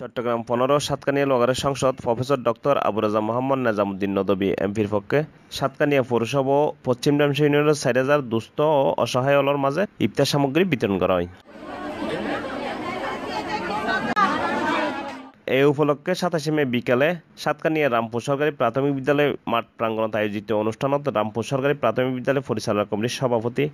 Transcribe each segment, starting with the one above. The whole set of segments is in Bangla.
চট্টগ্রাম পনেরো, সাতকানিয়া লগারের সাংসদ প্রফেসর ডক্টর আবু রাজা মোহাম্মদ নাজামুদ্দিন নদবী এমপির পক্ষে। সাতকানিয়া পৌরসভা পশ্চিম ডামসা ইউনিয়নের চার হাজার দুস্থ ও অসহায় অলর মাঝে ইফতার সামগ্রী বিতরণ করা হয়। এই উপলক্ষে সাতাশে মে বিকালে সাতকানিয়া রামপুর সরকারি প্রাথমিক বিদ্যালয় মাঠ প্রাঙ্গণত আয়োজিত অনুষ্ঠানত রামপুর সরকারি প্রাথমিক বিদ্যালয় পরিচালনা কমিটির সভাপতি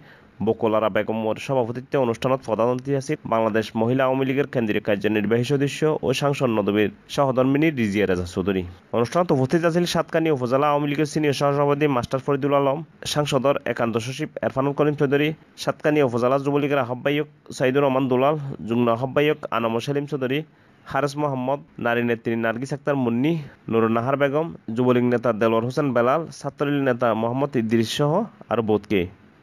বকুলারা বেগমর সভাপতিত্বে অনুষ্ঠানত প্রধান অতিথি আছেন বাংলাদেশ মহিলা আওয়ামী লীগের কেন্দ্রীয় কার্যনির্বাহী সদস্য ও সাংসদ নদবীর সহধর্মিনী রিজিয়া রেজা চৌধুরী। অনুষ্ঠানত উপস্থিত আছিল সাতকানিয়া উপজেলা আওয়ামী লীগের সিনিয়র সহসভাপতি মাস্টার ফরিদুল আলম সাংসদর একান্ত সচিব এরফানুল করিম চৌধুরী সাতকানিয়া উপজেলা যুবলীগের আহ্বায়ক সাইদুর রহমান দুলাল, যুগ্ম আহ্বায়ক আনাম সেলিম চৌধুরী হারেস মোহাম্মদ, নারী নেত্রী নার্গিস আক্তার, মুন্নি নুরুনাহার বেগম, যুবলীগ নেতা দেলোয়ার হোসেন বেলাল, ছাত্রলীগ নেতা মোহাম্মদ ইদ্রিস সহ আর বোধকে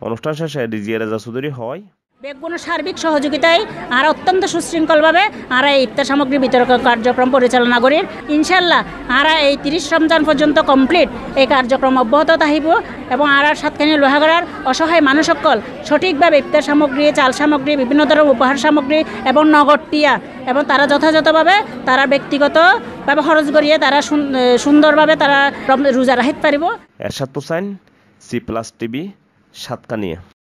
অনুষ্ঠান শেষে ডিজিএ রেজা চৌধুরী হয়। বেগুন সার্বিক সহযোগিতায় আর অত্যন্ত সুশৃঙ্খলভাবে আর এই ইফতার সামগ্রী বিতরক কার্যক্রম পরিচালনা করি। ইনশাল্লাহ আর এই তিরিশ রমজান পর্যন্ত কমপ্লিট এই কার্যক্রম অব্যাহত থাকিব এবং আর সাতখানি লোহাগড়ার অসহায় মানুষসকল সঠিকভাবে ইফতার সামগ্রী, চাল সামগ্রী, বিভিন্ন ধরনের উপহার সামগ্রী এবং নগদ টিয়া এবং তারা যথাযথভাবে তারা ব্যক্তিগতভাবে খরচ করিয়ে তারা সুন- সুন্দরভাবে তারা রোজা রাখিত পারিব। Ershad Hossain C plus TV, Satkania.